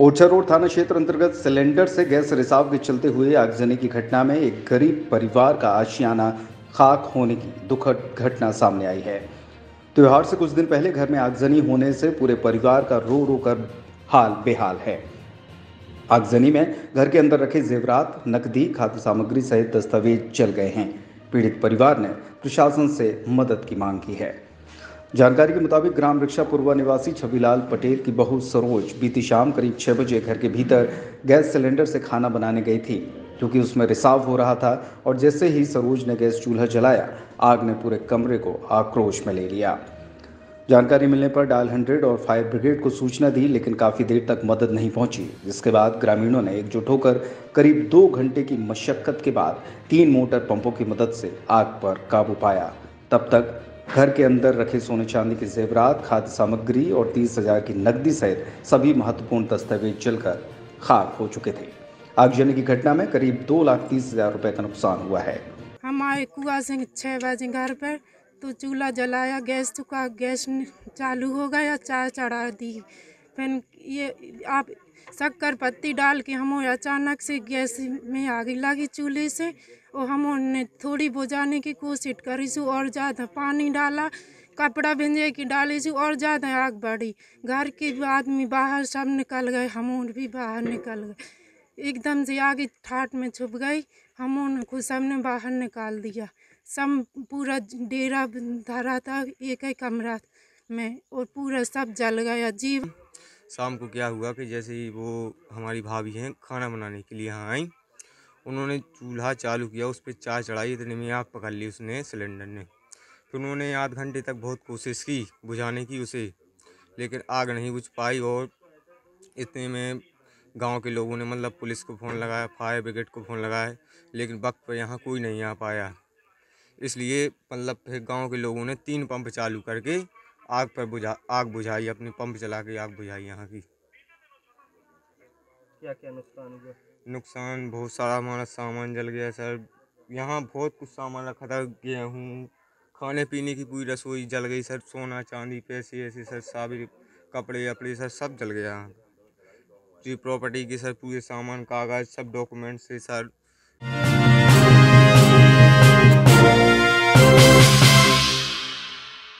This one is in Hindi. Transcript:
ओरछा रोड थाना क्षेत्र अंतर्गत सिलेंडर से गैस रिसाव के चलते हुए आगजनी की घटना में एक गरीब परिवार का आशियाना खाक होने की दुखद घटना सामने आई है। त्योहार से कुछ दिन पहले घर में आगजनी होने से पूरे परिवार का रो रो कर हाल बेहाल है। आगजनी में घर के अंदर रखे जेवरात, नकदी, खाद्य सामग्री सहित दस्तावेज़ चल गए हैं। पीड़ित परिवार ने प्रशासन से मदद की मांग की है। जानकारी के मुताबिक ग्राम रिक्शा पूर्वा निवासी छबीलाल पटेल की बहू सरोज बीती शाम करीब छह बजे घर के भीतर गैस सिलेंडर से खाना बनाने गई थी क्योंकि उसमें रिसाव हो रहा था और जैसे ही सरोज ने गैस चूल्हा जलाया, आग ने पूरे कमरे को आक्रोश में ले लिया। जानकारी मिलने पर डायल हंड्रेड और फायर ब्रिगेड को सूचना दी, लेकिन काफ़ी देर तक मदद नहीं पहुँची। जिसके बाद ग्रामीणों ने एकजुट होकर करीब दो घंटे की मशक्कत के बाद तीन मोटर पंपों की मदद से आग पर काबू पाया। तब तक घर के अंदर रखे सोने चांदी के जेवरात, खाद्य सामग्री और तीस हज़ार की नकदी सहित सभी महत्वपूर्ण दस्तावेज़ जलकर खाक हो चुके थे। आगजनी की घटना में करीब दो लाख तीस हज़ार रुपए का नुकसान हुआ है। हम आए, कुआ से छह बजे घर पर तो चूल्हा जलाया, गैस चुका, गैस चालू हो गया, चाय चढ़ा दी। फिर ये आप शक्कर पत्ती डाल के हम अचानक से गैस में आग लगी चूल्हे से और हम हमने थोड़ी बुझाने की कोशिश करी सु, और ज़्यादा पानी डाला, कपड़ा भिंजे की डाली सु, और ज़्यादा आग बढ़ी। घर के आदमी बाहर सब निकल गए, हम भी बाहर निकल गए। एकदम से आगे ठाट में छुप गई, हम उनको सबने बाहर निकाल दिया। सब पूरा डेरा धरा था, एक ही कमरा में और पूरा सब जल गया जीव। शाम को क्या हुआ कि जैसे ही वो हमारी भाभी हैं खाना बनाने के लिए यहाँ आई, उन्होंने चूल्हा चालू किया, उस पर चाय चढ़ाई, इतने में आग पकड़ ली उसने सिलेंडर ने। फिर उन्होंने आध घंटे तक बहुत कोशिश की बुझाने की उसे, लेकिन आग नहीं बुझ पाई और इतने में गाँव के लोगों ने मतलब पुलिस को फ़ोन लगाया, फायर ब्रिगेड को फ़ोन लगाया, लेकिन वक्त पर यहाँ कोई नहीं आ पाया। इसलिए मतलब फिर गाँव के लोगों ने तीन पंप चालू करके आग पर बुझा आग बुझाई अपनी पंप चला के आग बुझाई यहाँ की। क्या क्या नुकसान हुआ? नुकसान बहुत सारा हमारा सामान जल गया सर। यहाँ बहुत कुछ सामान रखा था गेहूँ खाने पीने की पूरी रसोई जल गई सर। सोना चांदी पैसे ऐसे सर सारे कपड़े वपड़े सर सब जल गया। जी प्रॉपर्टी के सर पूरे सामान कागज़ सब डॉक्यूमेंट से सर